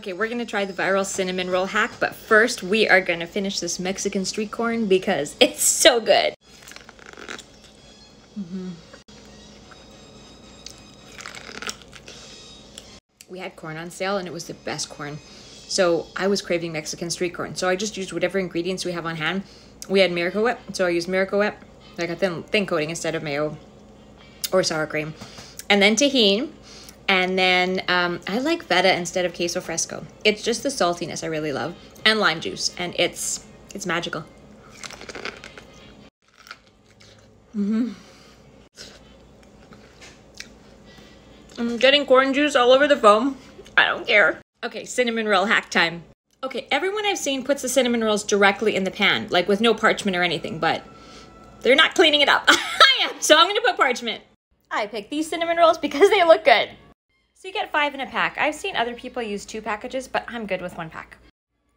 Okay, we're gonna try the viral cinnamon roll hack, but first we are gonna finish this Mexican street corn because it's so good. Mm-hmm. We had corn on sale and it was the best corn. So I was craving Mexican street corn. So I just used whatever ingredients we have on hand. We had Miracle Whip, so I used Miracle Whip, like a thin, thin coating instead of mayo or sour cream. And then Tajín, and then um, I like feta instead of queso fresco. It's just the saltiness I really love. And lime juice. And it's it's magical. Mm-hmm. I'm getting corn juice all over the foam. I don't care. Okay, cinnamon roll hack time. Okay, everyone I've seen puts the cinnamon rolls directly in the pan, like with no parchment or anything, but they're not cleaning it up. I am, so I'm gonna put parchment. I picked these cinnamon rolls because they look good. So you get five in a pack. I've seen other people use two packages, but I'm good with one pack.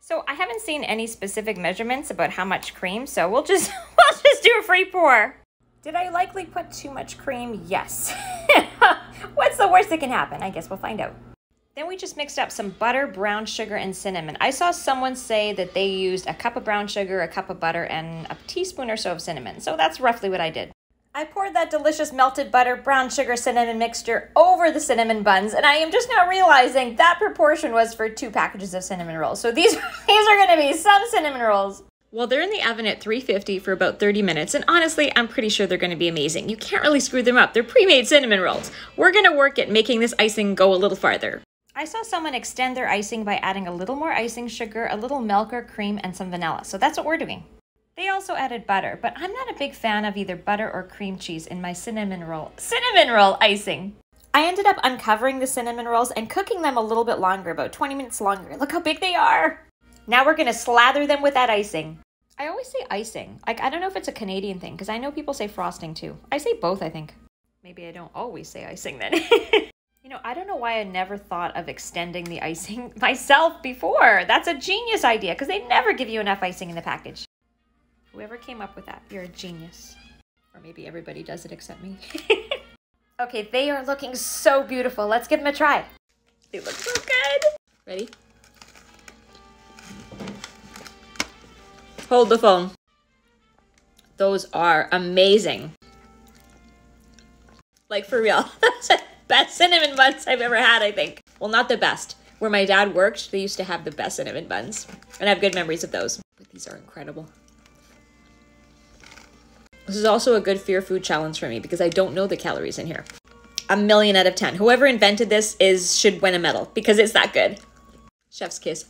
So I haven't seen any specific measurements about how much cream, so we'll just we'll just do a free pour. Did I likely put too much cream? Yes. What's the worst that can happen? I guess we'll find out. Then we just mixed up some butter, brown sugar, and cinnamon. I saw someone say that they used a cup of brown sugar, a cup of butter, and a teaspoon or so of cinnamon. So that's roughly what I did. I poured that delicious melted butter, brown sugar, cinnamon mixture over the cinnamon buns, and I am just now realizing that proportion was for two packages of cinnamon rolls. So these, these are gonna be some cinnamon rolls. Well, they're in the oven at 350 for about 30 minutes, and honestly, I'm pretty sure they're gonna be amazing. You can't really screw them up. They're pre-made cinnamon rolls. We're gonna work at making this icing go a little farther. I saw someone extend their icing by adding a little more icing sugar, a little milk or cream, and some vanilla. So that's what we're doing. They also added butter, but I'm not a big fan of either butter or cream cheese in my cinnamon roll cinnamon roll icing. I ended up uncovering the cinnamon rolls and cooking them a little bit longer, about 20 minutes longer. Look how big they are. Now we're gonna slather them with that icing. I always say icing. Like, I don't know if it's a Canadian thing, because I know people say frosting too. I say both, I think. Maybe I don't always say icing then. you know, I don't know why I never thought of extending the icing myself before. That's a genius idea, because they never give you enough icing in the package. Whoever came up with that, you're a genius. Or maybe everybody does it except me. okay, they are looking so beautiful. Let's give them a try. They look so good. Ready? Hold the phone. Those are amazing. Like for real. That's the best cinnamon buns I've ever had, I think. Well, not the best. Where my dad worked, they used to have the best cinnamon buns. And I have good memories of those. But these are incredible. This is also a good fear food challenge for me because I don't know the calories in here. A million out of 10. Whoever invented this is should win a medal because it's that good. Chef's kiss.